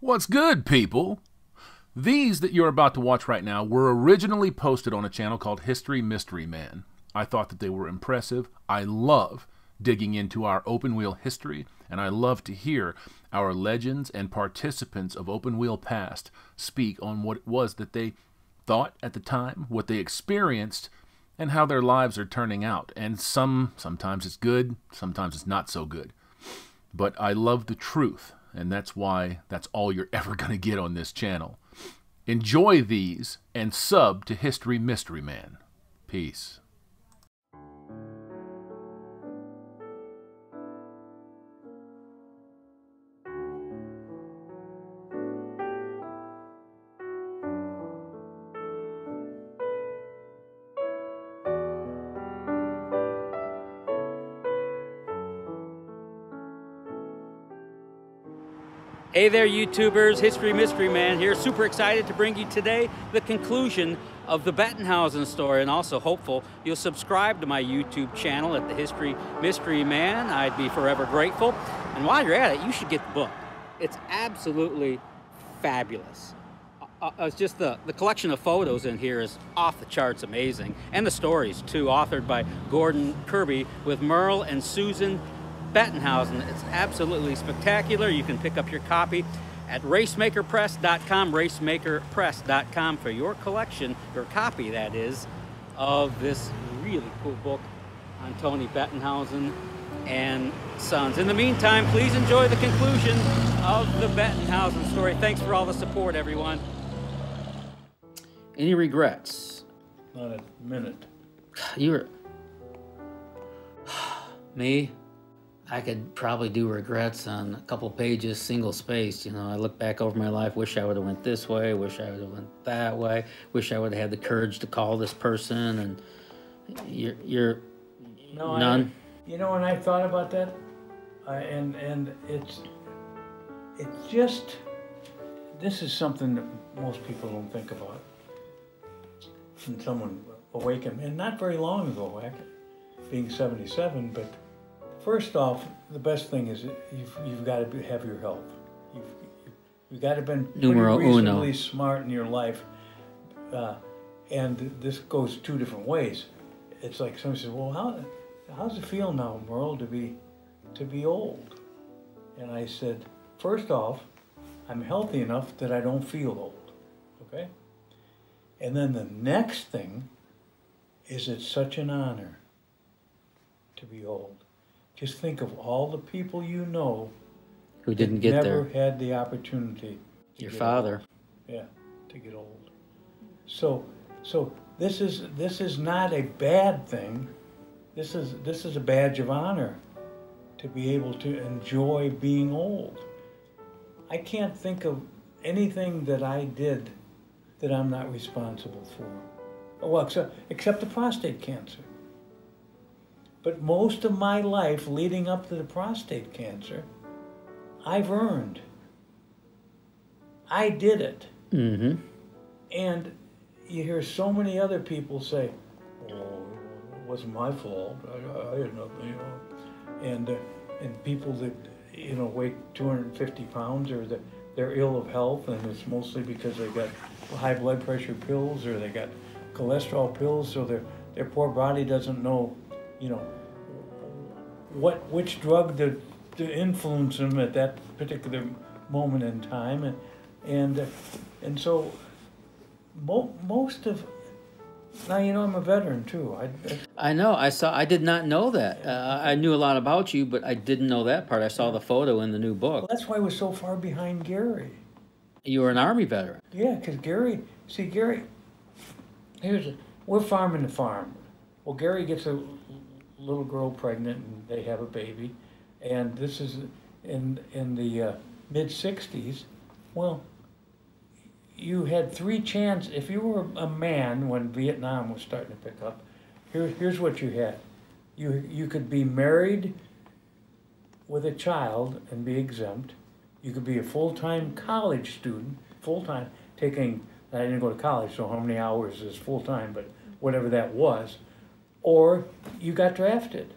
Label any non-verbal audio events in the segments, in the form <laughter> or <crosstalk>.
What's good, people? These that you're about to watch right now were originally posted on a channel called History Mystery Man. I thought that they were impressive. I love digging into our open wheel history, and I love to hear our legends and participants of open wheel past speak on what it was that they thought at the time, what they experienced, and how their lives are turning out. And some sometimes it's good, sometimes it's not so good. But I love the truth, and that's why that's all you're ever going to get on this channel. Enjoy these and sub to History Mystery Man. Peace. Hey there, YouTubers. History Mystery Man here. Super excited to bring you today the conclusion of the Bettenhausen story and also hopeful you'll subscribe to my YouTube channel at the History Mystery Man. I'd be forever grateful. And while you're at it, you should get the book. It's absolutely fabulous. Uh, uh, it's just the, the collection of photos in here is off the charts amazing. And the stories, too, authored by Gordon Kirby with Merle and Susan Bettenhausen. It's absolutely spectacular. You can pick up your copy at racemakerpress.com, racemakerpress.com for your collection, your copy that is, of this really cool book on Tony Bettenhausen and Sons. In the meantime, please enjoy the conclusion of the Bettenhausen story. Thanks for all the support, everyone. Any regrets? Not a minute. You were... <sighs> Me? I could probably do regrets on a couple pages, single spaced. You know, I look back over my life, wish I would have went this way, wish I would have went that way, wish I would have had the courage to call this person, and you're, you're No, none. I, you know, when I thought about that, uh, and and it's it's just this is something that most people don't think about. And someone awakened, and not very long ago, being 77, but First off, the best thing is you've, you've got to be, have your health. You've, you've got to have been Numero reasonably uno. smart in your life. Uh, and this goes two different ways. It's like somebody says, well, how, how's it feel now, Merle, to be, to be old? And I said, first off, I'm healthy enough that I don't feel old, okay? And then the next thing is it's such an honor to be old. Just think of all the people you know Who didn't get never there? had the opportunity. Your father. old. Yeah, to get old. So, so this is this is not a bad thing. This is this is a badge of honor to be able to enjoy being old. I can't think of anything that I did that I'm not responsible for. Well, except, except the prostate cancer. But most of my life leading up to the prostate cancer, I've earned. I did it. Mm-hmm. And you hear so many other people say, "Oh, it wasn't my fault. I, I had nothing," you know. And uh, and people that you know weigh 250 pounds or that they're ill of health, and it's mostly because they got high blood pressure pills or they got cholesterol pills, so their their poor body doesn't know, you know, what which drug to to influence them at that particular moment in time, and and and so mo- most of now you know I'm a veteran too. I, I I know. I saw. I did not know that. Uh, I knew a lot about you, but I didn't know that part. I saw the photo in the new well, book. that's why we're so far behind Gary. You were an army veteran. Yeah, because Gary, see Gary, here's a, we're farming the farm. Well, Gary gets a little girl pregnant and they have a baby, and this is in in the uh, mid '60s. Well, you had three chances. If you were a man when Vietnam was starting to pick up, here, here's what you had. You you could be married with a child and be exempt. You could be a full-time college student, full-time, taking, I didn't go to college, so how many hours is full-time, but whatever that was. Or you got drafted.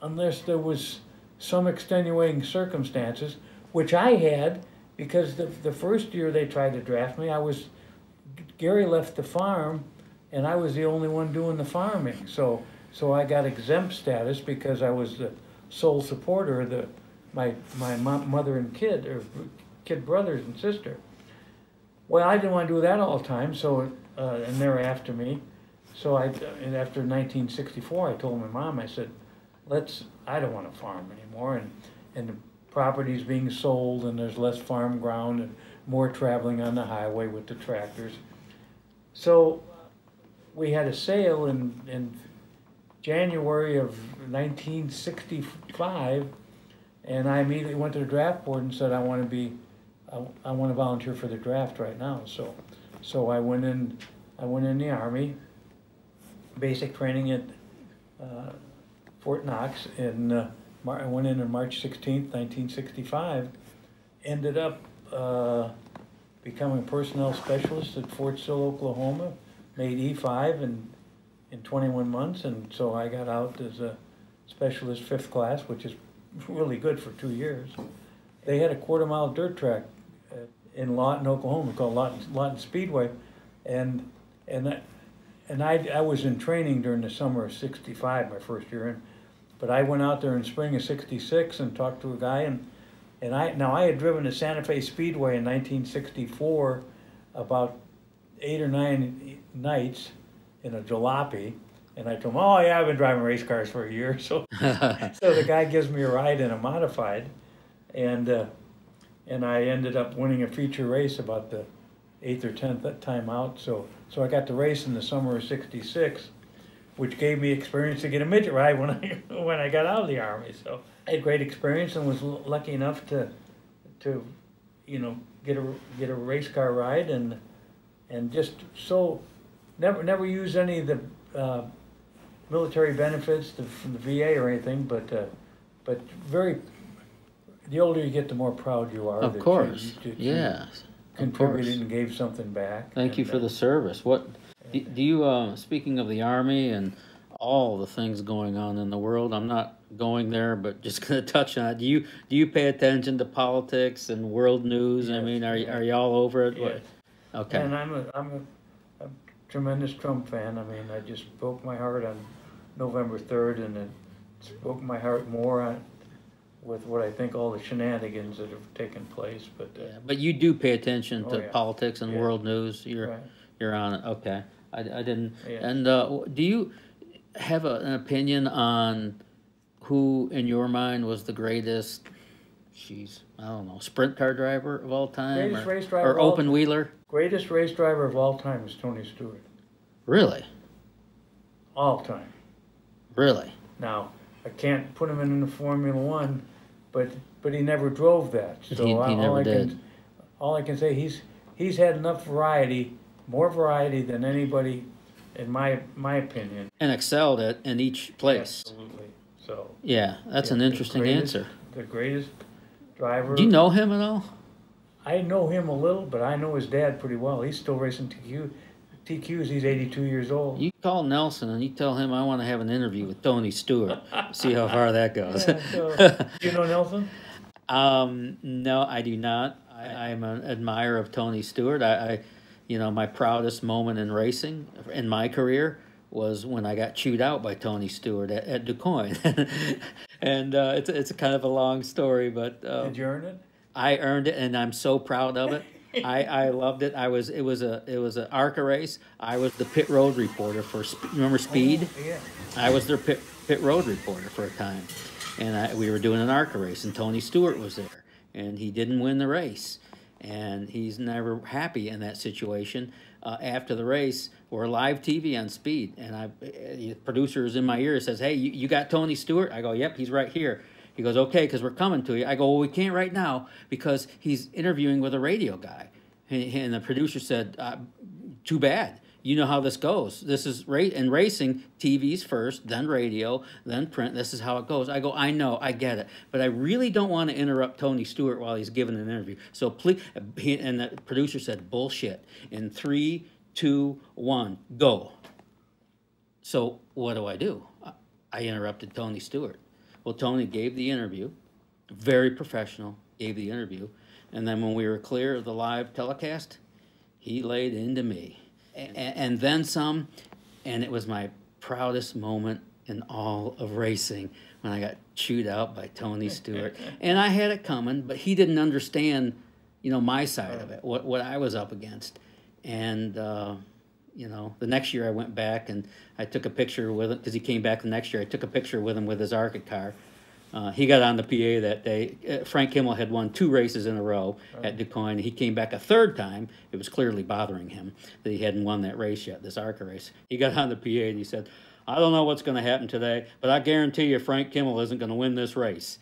Unless there was some extenuating circumstances, which I had because the, the first year they tried to draft me, I was, Gary left the farm and I was the only one doing the farming. So, so I got exempt status because I was the sole supporter of the, my, my mo- mother and kid, or kid brothers and sister. Well, I didn't want to do that all the time, so, uh, and they're after me. So I, and after 1964, I told my mom, I said, let's, I don't want to farm anymore. And, and the property's being sold and there's less farm ground and more traveling on the highway with the tractors. So we had a sale in, in January of 1965, and I immediately went to the draft board and said, I want to be, I, I want to volunteer for the draft right now. So, so I went in, I went in the Army, basic training at uh, Fort Knox in, uh, I went in on March 16th, 1965. Ended up uh, becoming a personnel specialist at Fort Sill, Oklahoma. Made E5 in, in 21 months, and so I got out as a specialist fifth class, which is really good for two years. They had a quarter mile dirt track uh, in Lawton, Oklahoma, called Lawton, Lawton Speedway, and and that, and I I was in training during the summer of '65, my first year in, but I went out there in spring of '66 and talked to a guy, and and I now I had driven the Santa Fe Speedway in 1964, about eight or nine nights in a jalopy. And I told him, oh yeah, I've been driving race cars for a year. <laughs> So, <laughs> so the guy gives me a ride in a modified, and uh, and I ended up winning a feature race about the eighth or tenth time out. So so I got to race in the summer of '66, which gave me experience to get a midget ride <laughs> when I when I got out of the army. So I had great experience and was lucky enough to to you know get a get a race car ride and and just so never never use any of the uh, military benefits to, from the VA or anything, but uh, but very the older you get, the more proud you are. Of you- course, that you yes. Of contributed and gave something back. Thank you for uh, the service. What do, do you? Uh, speaking of the army and all the things going on in the world, I'm not going there, but just <laughs> going to touch on it. Do you do you pay attention to politics and world news? I mean, are yeah. are you all over it? Yes. Okay. And I'm a I'm a, a tremendous Trump fan. I mean, I just broke my heart on November third, and it broke my heart more on with what I think all the shenanigans that have taken place. But uh, Yeah, but you do pay attention to Oh, yeah. politics and Yeah. world news. You're right. you're on it. Okay. I, I didn't. And uh, do you have a, an opinion on who, in your mind, was the greatest? She's I don't know sprint car driver of all time, Greatest or, race driver or open wheeler. greatest race driver of all time is Tony Stewart. Really, All time. really. Now, I can't put him in the Formula One, but but he never drove that. So He- he I- all never I did. Can, all I can say he's he's had enough variety, more variety than anybody, in my my opinion. And excelled at in each place. Absolutely. So Yeah, that's yeah, an the interesting greatest- answer. The greatest driver. Do you know him at all? I know him a little, but I know his dad pretty well. He's still racing TQ. TQs. He's 82 years old. You call Nelson and you tell him I want to have an interview with Tony Stewart. See how far that goes. Yeah, so, do <laughs> you know Nelson? Um, no, I do not. I, I'm an admirer of Tony Stewart. I, I, you know, my proudest moment in racing in my career was when I got chewed out by Tony Stewart at, at DuQuoin. <laughs> and uh, it's it's kind of a long story, but uh, Did you earn it? I earned it, and I'm so proud of it. I, I <laughs> loved it. I was it was a it was an ARCA race. I was the pit road reporter for remember Speed. Oh, yeah. I was their pit, pit road reporter for a time, and I, we were doing an ARCA race, and Tony Stewart was there, and he didn't win the race, and he's never happy in that situation. Uh, after the race, we're live TV on Speed, and I, the producer is in my ear says, "Hey, you, you got Tony Stewart?" I go, "Yep, he's right here." He goes, "Okay, because we're coming to you." I go, "Well, we can't right now because he's interviewing with a radio guy," and, and the producer said, uh, "Too bad." you know how this goes. This is rate in racing, TV's first, then radio, then print. This is how it goes. I go, I know, I get it, but I really don't want to interrupt Tony Stewart while he's giving an interview. So please, and the producer said, bullshit. In three, two, one, go. So what do I do? I interrupted Tony Stewart. Well, Tony gave the interview, very professional, gave the interview. And then when we were clear of the live telecast, he laid into me. And, and then some. And it was my proudest moment in all of racing when I got chewed out by Tony Stewart. <laughs> and I had it coming, but he didn't understand, you know, my side of it, what, what I was up against. And, uh, you know, the next year I went back and I took a picture with him because he came back the next year. I took a picture with him with his ARCA car. Uh, he got on the PA that day. Uh, Frank Kimmel had won two races in a row at DuQuoin. He came back a third time. It was clearly bothering him that he hadn't won that race yet, this ARCA race. He got on the PA and he said, I don't know what's going to happen today, but I guarantee you Frank Kimmel isn't going to win this race.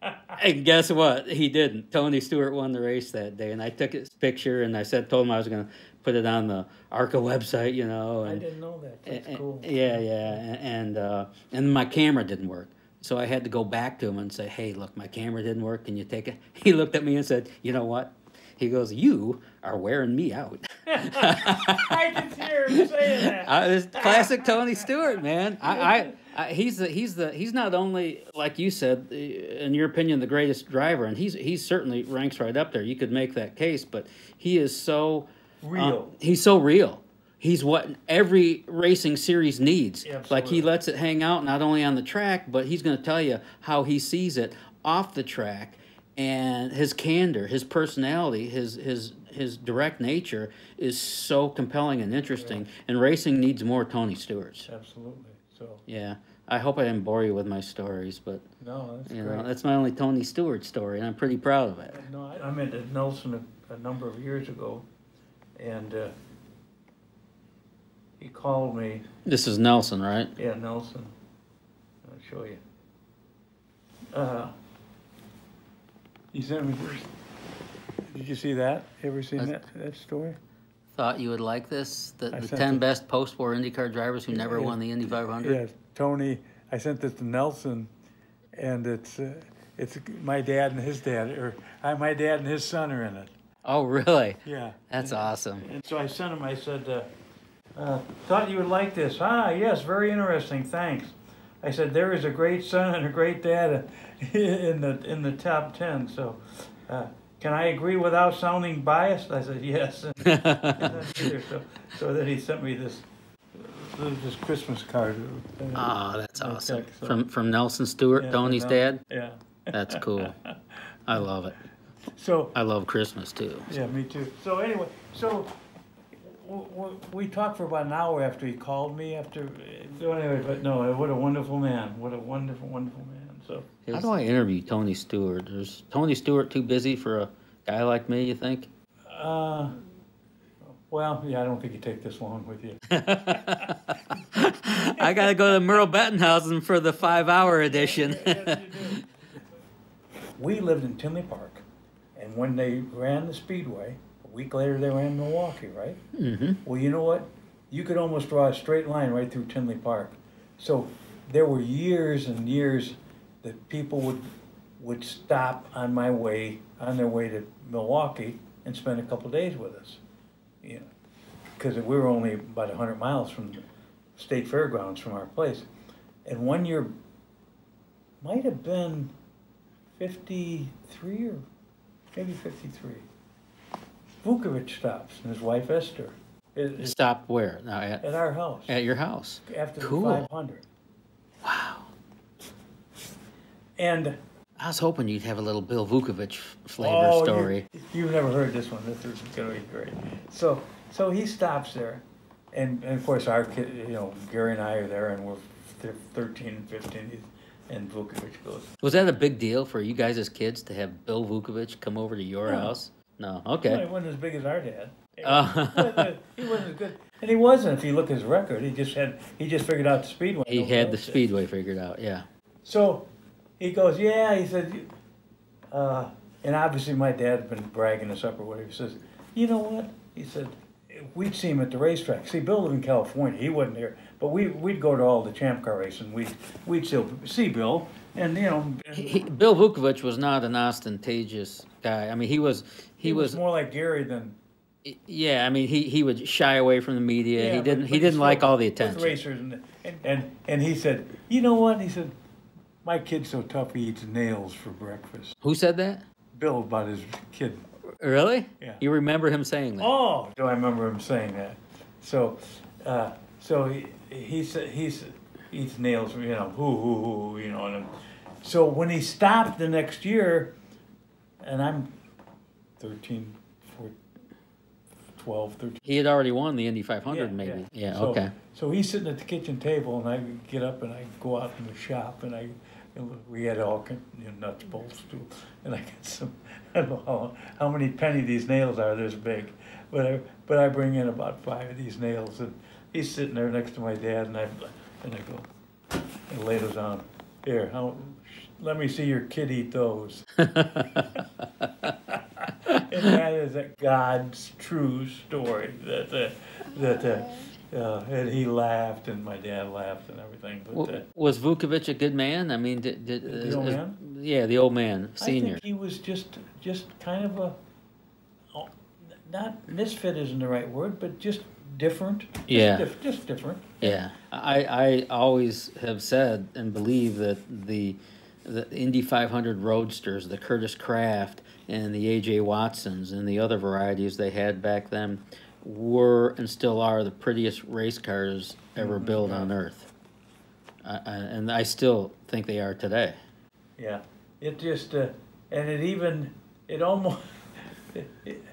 <laughs> and guess what? He didn't. Tony Stewart won the race that day, and I took his picture and I said, told him I was going to put it on the ARCA website, you know. And, I didn't know that. That's and- cool. Yeah, yeah, and and, uh, and my camera didn't work, so I had to go back to him and say, "Hey, look, my camera didn't work. Can you take it?" <laughs> He looked at me and said, "You know what?" He goes, "You are wearing me out." <laughs> <laughs> I can hear him saying that. I, it's classic Tony Stewart, man. I, I, I he's the he's the he's not only like you said, in your opinion, the greatest driver, and he's he's certainly ranks right up there. You could make that case, but he is so Real. Um, he's so real. He's what every racing series needs. Like he lets it hang out not only on the track, but he's going to tell you how he sees it off the track, and his candor, his personality, his his his direct nature is so compelling and interesting. And racing needs more Tony Stewarts. Absolutely. So, Yeah, I hope I didn't bore you with my stories, but no, that's you great. know that's my only Tony Stewart story, and I'm pretty proud of it. No, I, I met at Nelson a, a number of years ago, and uh, he called me. This is Nelson, right? Yeah, Nelson. I'll show you. Uh, he sent me. Did you see that? Ever seen that that story? Thought you would like this. The, the ten it- best post-war IndyCar drivers who never Yeah. won the Indy 500. Yes, Tony. I sent this to Nelson, and it's uh, it's my dad and his dad, or uh, my dad and his son are in it. Oh, really? Yeah. That's awesome. And so I sent him, I said, uh, uh, thought you would like this. Ah, yes, very interesting, thanks. I said, there is a great son and a great dad <laughs> in the, in the top 10, so, uh, can I agree without sounding biased? I said, yes. <laughs> And- and So, so then he sent me this, this Christmas card. uh, Oh, that's awesome. text, so- From from Nelson Stewart, yeah, Tony's dad. Yeah. That's cool. <laughs> I love it. So, I love Christmas too. Yeah, me too. So anyway, so w- w- we talked for about an hour after he called me after, so anyway, but no, what a wonderful man. What a wonderful, wonderful man. So, How do I interview Tony Stewart? Is Tony Stewart too busy for a guy like me? You think? uh, well, yeah, I don't think you take this long with you. <laughs> I gotta go to Merle Bettenhausen for the five-hour edition. <laughs> We lived in Tinley Park, and when they ran the Speedway, a week later they ran Milwaukee, right? hmm Well, you know what? You could almost draw a straight line right through Tinley Park. So there were years and years that people would would stop on my way on their way to Milwaukee and spend a couple days with us. You know, because we were only about hundred miles from the state fairgrounds from our place. And one year might have been fifty-three or maybe fifty-three. Vukovich stops and his wife Esther. It- Stop where? Now at, at our house at your house. after Cool. the 500. Wow. And I was hoping you'd have a little Bill Vukovich flavor oh, you- story. you've never heard this one. This is going to be great. So, so he stops there, and, and of course our kid, you know, Gary and I are there, and we're they're 13 and 15, he's- and Vukovich goes. Was that a big deal for you guys as kids to have Bill Vukovich come over to your No. house? No. Okay. he wasn't as big as our dad. <laughs> Uh, he wasn't as good, and he wasn't. If you look at his record, he just had he just figured out the speedway. he had the speedway figured out. Yeah. So he goes, yeah. He said, uh, and obviously my dad had been bragging us up or whatever. He says, you know what? He said, we'd see him at the racetrack. See, Bill lived in California. He wasn't here, but we we'd go to all the champ car racing. We'd we'd still see Bill, and you know, He, he- Bill Vukovich was not an ostentatious guy. I mean, he was. He, he was. was more like Gary than Yeah. I mean, he, he would shy away from the media. yeah, he didn't. he didn't like all the attention. racers, and, and and and he said, you know what? He said, my kid's so tough he eats nails for breakfast. Who said that? Bill about his kid. Really? Yeah. You remember him saying that? Oh, do I remember him saying that? So, uh, so he he's he's eats nails, you know, hoo hoo hoo, you know. And so when he stopped the next year, and I'm 13, 14, 12, 13. He had already won the Indy 500, Yeah, maybe. yeah. Yeah. So- okay. So he's sitting at the kitchen table, and I get up and I go out in the shop, and I and we had all you know, nuts, bolts too, <laughs> and I get some. I don't know how, how many penny these nails are this big, but I but I bring in about five of these nails, and he's sitting there next to my dad, and I and I go and lay those on. Here, how, let me see your kid eat those. <laughs> and that is a God's true story. That uh, that uh, uh, and he laughed, and my dad laughed, and everything. But uh, was Vukovich a good man? I mean, did, did The old is- man? Yeah, the old man, I senior. think he was just just kind of a oh, not misfit isn't the right word, but just different. Just Yeah. dif- just different. Yeah, I, I always have said and believe that the the Indy 500 Roadsters, the Kurtis Kraft, and the AJ Watsons, and the other varieties they had back then, were and still are the prettiest race cars ever Mm-hmm. built on Earth. I, I, and I still think they are today. Yeah, it just uh, and it even it almost <laughs> it, it,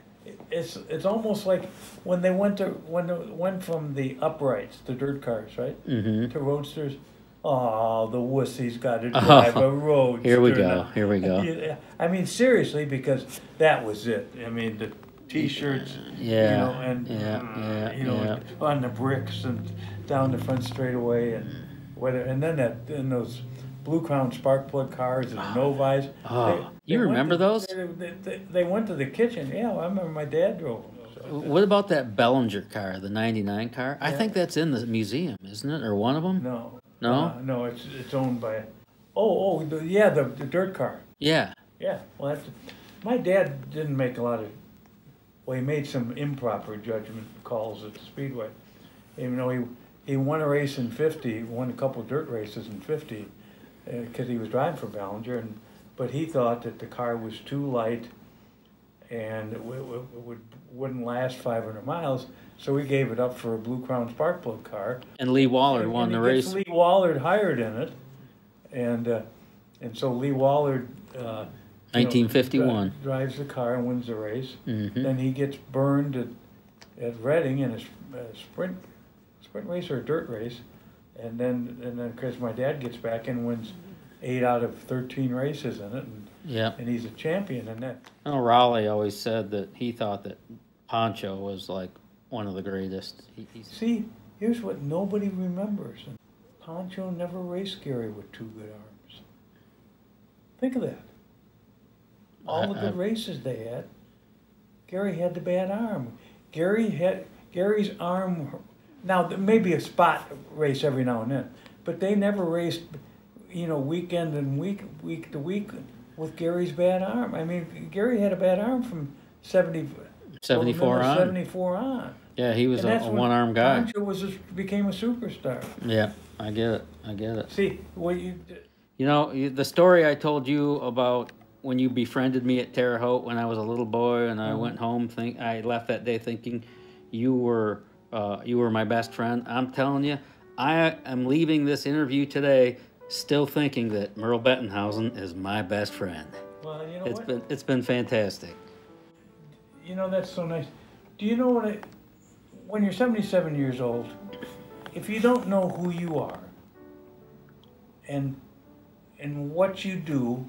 it's it's almost like when they went to when they went from the uprights, the dirt cars, right, Mm-hmm. to roadsters. Oh, the wussy's got to <laughs> drive a roadster. Here we go. now. Here we go. I mean, seriously, because that was it. I mean, the T-shirts, Yeah, you know, and yeah, uh, yeah, you know, yeah. on the bricks and down the front straightaway, and whether, and then that, and those Blue Crown spark plug cars and oh. Oh. They, they you remember to, those? They, they, went to the kitchen. Yeah, I remember my dad drove them. So. What about that Belanger car, the 99 car? Yeah. I think that's in the museum, isn't it? Or one of them? No. No? Uh, no, it's it's owned by. Oh, oh, the, yeah, the, the dirt car. Yeah. Yeah. Well, that's, my dad didn't make a lot of. Well, he made some improper judgment calls at the speedway. Even though he he won a race in 50, won a couple dirt races in 50, because he was driving for Belanger, and but he thought that the car was too light and it, would, wouldn't last 500 miles. So we gave it up for a Blue Crown Sparkplug car. And Lee Wallard and, won and the race. Lee Wallard hired in it, and uh, and so Lee Wallard Uh, 1951 know, drives the car and wins the race. Mm -hmm. Then he gets burned at, at Reading in a, a sprint sprint race or a dirt race, and then and then because my dad gets back and wins eight out of thirteen races in it, and, Yeah. and he's a champion in that. I know Raleigh always said that he thought that Pancho was like one of the greatest. He, he's, See, here's what nobody remembers. Pancho never raced Gary with two good arms. Think of that. All the good I- races they had, Gary had the bad arm. Gary had Gary's arm. Now there may be a spot race every now and then, but they never raced, you know, weekend and week week to week with Gary's bad arm. I mean, Gary had a bad arm from seventy. 74 on. Seventy-four on. Yeah, he was And a, a one armed guy. Pancho was a, became a superstar. Yeah, I get it. I get it. See, what you You know, the story I told you about when you befriended me at Terre Haute when I was a little boy and I Mm-hmm. went home think I left that day thinking you were uh, you were my best friend. I'm telling you, I am leaving this interview today still thinking that Merle Bettenhausen is my best friend. well, you know It's what? been it's been fantastic. you know that's so nice. Do you know what? I, when you're 77 years old, if you don't know who you are, and and what you do,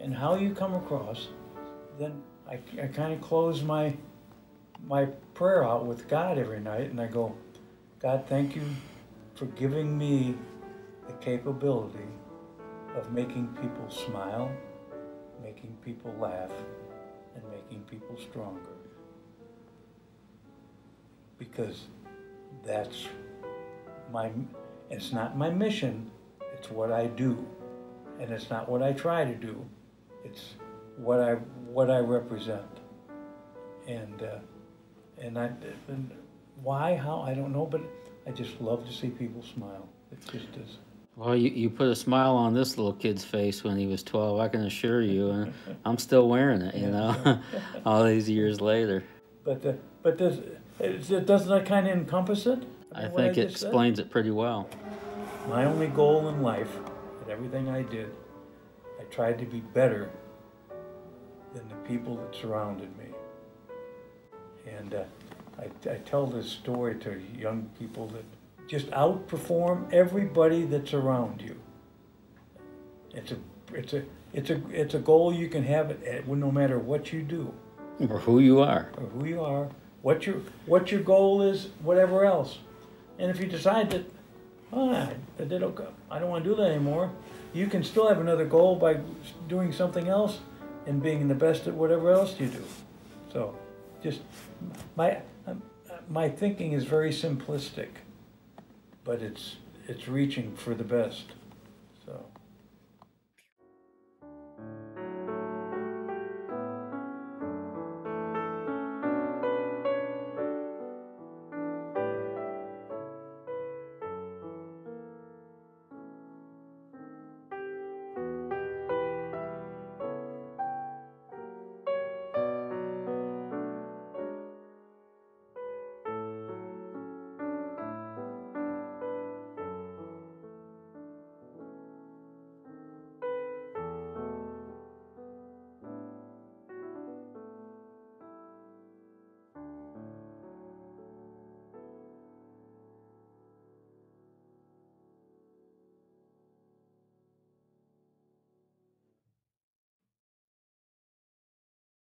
and how you come across, then I, I kind of close my my prayer out with God every night, and I go, God, thank you for giving me the capability of making people smile, making people laugh, and making people stronger. Because that's my, it's not my mission, it's what I do. And it's not what I try to do, it's what I, what I represent. And, uh, and I, and why, how, I don't know, but I just love to see people smile. It just is. Well, you, you put a smile on this little kid's face when he was 12, I can assure you, and I'm still wearing it, you know, <laughs> all these years later. But, uh, but does, it- doesn't that kind of encompass it? I mean, what think it just said? explains it pretty well. My only goal in life, with everything I did, I tried to be better than the people that surrounded me. And uh, I, I tell this story to young people that just outperform everybody that's around you. It's a, it's a, it's a, it's a goal you can have it at, no matter what you do Or who you are. or who you are, what your what your goal is, whatever else. And if you decide that, oh, I, I did okay, I don't want to do that anymore, you can still have another goal by doing something else and being the best at whatever else you do. So, just my my thinking is very simplistic, but it's it's reaching for the best.